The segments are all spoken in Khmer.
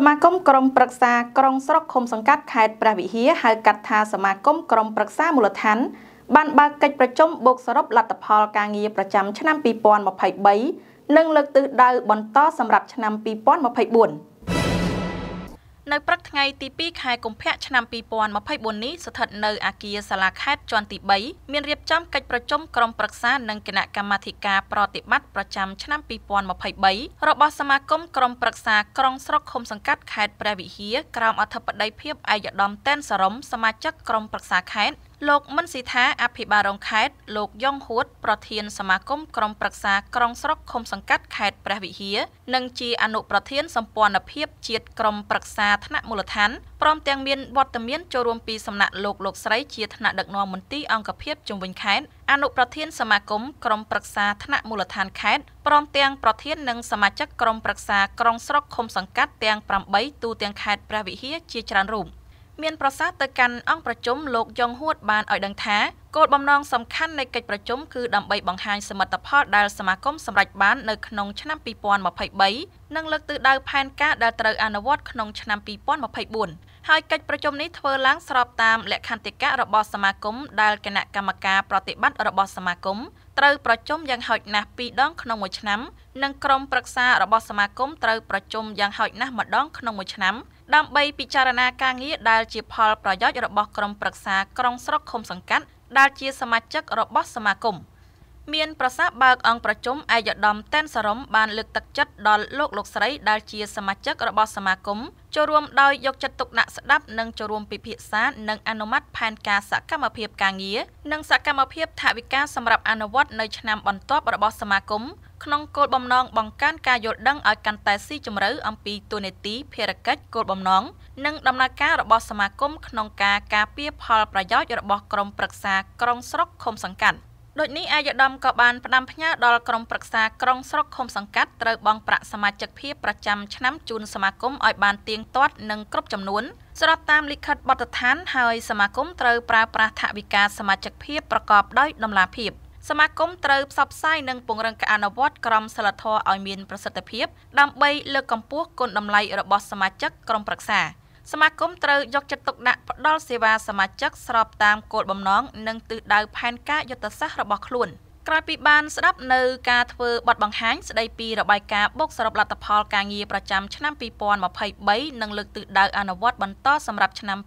សមាគមក្រុមប្រឹក្សាក្រុងស្រុកឃុំសង្កាត់ខេត្តព្រះវិហារហៅកាត់ថាសមាគមក្រុមប្រឹក្សាមូលដ្ឋានបានបើកកិច្ចប្រជុំបូកសរុបលទ្ធផលការងារប្រចាំឆ្នាំ2023និងលើកទិសដៅបន្តសម្រាប់ឆ្នាំ2024 នៅព្រឹកថ្ងៃទី2ខែកុម្ភៈឆ្នាំ2024នេះស្ថិតនៅអាគារសាលាខេត្តជាន់ទី3មានរៀបចំកិច្ចប្រជុំក្រុមប្រឹក្សានិងគណៈកម្មាធិការប្រតិបត្តិប្រចាំឆ្នាំ2023របស់សមាគមក្រុមប្រឹក្សាក្រុងស្រុកឃុំសង្កាត់ខេត្តព្រះវិហារក្រោមអធិបតីភាពឯកឧត្តមតែនសរមសមាជិកក្រុមប្រឹក្សាខេត្ត លោកមិនស៊ីថាអភិបាលរងខេត្តលោកយ៉ងហួត ប្រធានសមាគមក្រុមប្រឹក្សាក្រុងស្រុកឃុំសង្កាត់ខេត្តព្រះវិហារនិងជាអនុប្រធានសម្ព័ន្ធភាពជាតិក្រុមប្រឹក្សាថ្នាក់មូលដ្ឋានព្រមទាំងមានវត្តមានចូលរួមពីសំណាក់លោកលោកស្រីជាថ្នាក់ដឹកនាំមន្ទីរអង្គភាពជំវិញខេត្តអនុប្រធានសមាគមក្រុមប្រឹក្សាថ្នាក់មូលដ្ឋានខេត្តព្រមទាំងប្រធាននិងសមាជិកក្រុមប្រឹក្សាក្រុងស្រុកឃុំសង្កាត់ទាំង8ទូទាំងខេត្តព្រះវិហារជាច្រើនរូប មានប្រសាសន៍ទៅកាន់អង្គប្រជុំលោកយ៉ងហួតបានឲ្យដឹងថាគោលបំណងសំខាន់នៃកិច្ចប្រជុំគឺដើម្បីបង្ហាញសមិទ្ធផលដែលសមាគមសម្រេចបាននៅក្នុងឆ្នាំ2023និងលើកទិសដៅផែនការដែលត្រូវអនុវត្តក្នុងឆ្នាំ2024ហើយកិច្ចប្រជុំនេះធ្វើឡើងស្របតាមលក្ខន្តិកៈរបស់សមាគមដែលគណៈកម្មការប្រតិបត្តិរបស់សមាគមត្រូវប្រជុំយ៉ាងហោចណាស់2ដងក្នុងមួយឆ្នាំនិងក្រុមប្រឹក្សារបស់សមាគមត្រូវប្រជុំយ៉ាងហោចណាស់ម្ដងក្នុងមួយឆ្នាំ ដើម្បីពិចារណាការងារដែលជាផលប្រយោជន៍របស់ក្រុមប្រឹក្សាក្រុងស្រុកឃុំសង្កាត់ដែលជាសមាជិករបស់សមាគម មានប្រសាសន៍បើកអង្គប្រជុំឯកឧត្តមតែនសរមបានលើកទឹកចិត្តដល់លោកលោកស្រីដែលជាសមាជិករបស់សមាគមចូលរួមដោយយកចិត្តទុកដាក់ស្ដាប់និងចូលរួមពិភាក្សានិងអនុម័តផែនការសកម្មភាពការងារនិងសកម្មភាពថវិកាសម្រាប់អនុវត្តនៅឆ្នាំបន្ទាប់របស់សមាគមក្នុងគោលបំណងបង្កើនការយល់ដឹងឲ្យកាន់តែស៊ីជម្រៅអំពីទូនេតិភារកិច្ចគោលបំណងនិងដំណើរការរបស់សមាគមក្នុងការការពារផលប្រយោជន៍របស់ក្រុមប្រឹក្សាក្រុងស្រុកឃុំសង្កាត់ ដូចនេះអាយដាមក៏បានផ្ដាំផ្ញើដល់ក្រុមប្រឹក្សាក្រុងស្រុកឃុំសង្កាត់ត្រូវបង់ប្រាក់សមាជិកភាពប្រចាំឆ្នាំជូនសមាគមឲ្យបានទៀងទាត់និងគ្រប់ចំនួនស្របតាមលិខិតបទដ្ឋានហើយសមាគមត្រូវប្រើប្រាស់ថវិកាសមាជិកភាពប្រកបដោយតម្លាភាព។សមាគមត្រូវផ្សព្វផ្សាយនិងពង្រឹងការអនុវត្តក្រមសីលធម៌ឲ្យមានប្រសិទ្ធភាព ដើម្បីលើកកម្ពស់គុណតម្លៃរបស់សមាជិកក្រុមប្រឹក្សា សមាគមត្រូវយកចិត្តទុកដាក់ផ្ដល់សេវាសមាជិកស្របតាមគោលបំណងនិងទិសដៅផែនការយុទ្ធសាស្ត្ររបស់ខ្លួន។ក្រោយពីបានស្ដាប់នៅការធ្វើបទបង្ហាញស្ដីពីរបាយការណ៍បុកសរុបលទ្ធផលការងារប្រចាំឆ្នាំ2023និងលើកទិសដៅអនុវត្តបន្តសម្រាប់ឆ្នាំ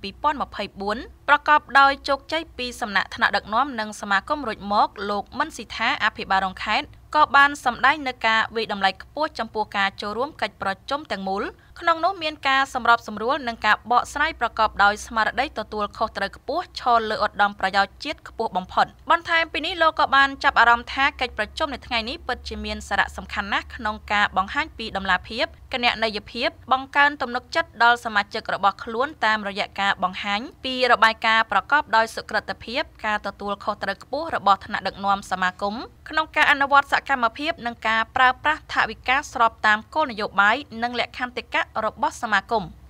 2024ប្រកបដោយជោគជ័យពីសំណាក់ថ្នាក់ដឹកនាំនិងសមាគមរួចមកលោកមិនស៊ីថាអភិបាលរងខេត្តក៏បានសម្ដែងនៅការវិតម្លៃខ្ពស់ចំពោះការចូលរួមកិច្ចប្រជុំទាំងមូលក្នុងនោះមានការសម្របសម្រួលនិងការបកស្រាយប្រកបដោយស្មារតីទទួលខុសត្រូវខ្ពស់ឈរលើឧត្តមប្រយោជន៍ជាតិខ្ពស់បំផុតបន្ថែមពីនេះលោកក៏បានចាប់អារម្មណ៍ថាកិច្ចប្រជុំនៅថ្ងៃនេះពិតជាមានសារៈសំខាន់ណាស់ក្នុងការបង្ហាញពីដំណាភាពគណនេយ្យភាពបង្កើនទំនុកចិត្តដល់សមាជិករបស់ខ្លួនតាមរយៈការបង្ហាញពីរបាយការណ៍ប្រកបដោយសុក្រិតភាពការទទួលខុសត្រូវខ្ពស់របស់ថ្នាក់ដឹកនាំសមាគមក្នុងការអនុវត្តសកម្មភាពនិងការប្រើប្រាស់ថវិកាស្របតាមគោលនយោបាយនិងលក្ខន្តិកៈរបស់សមាគម។